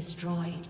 destroyed.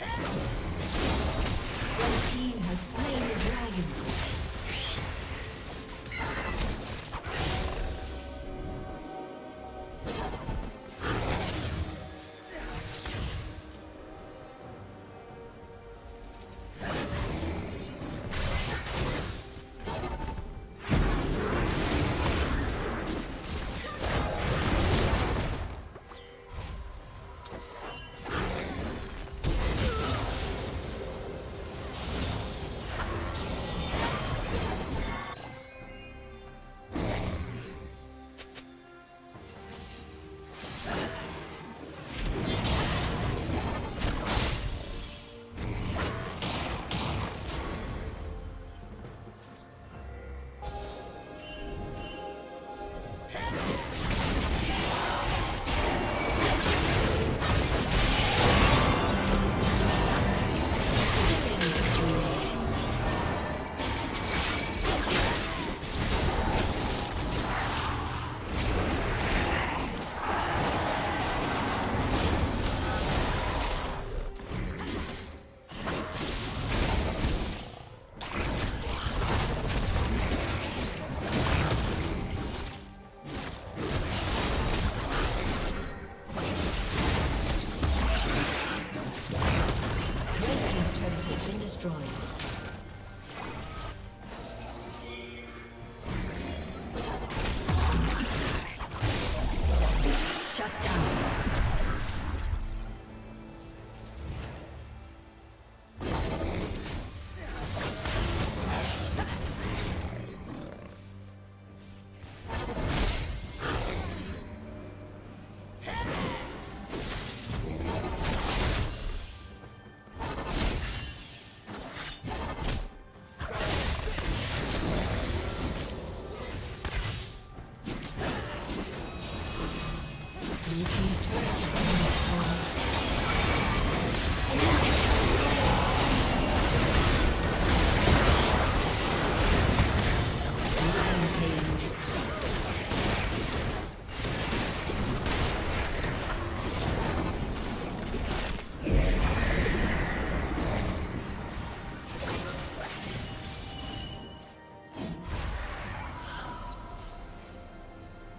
Hey!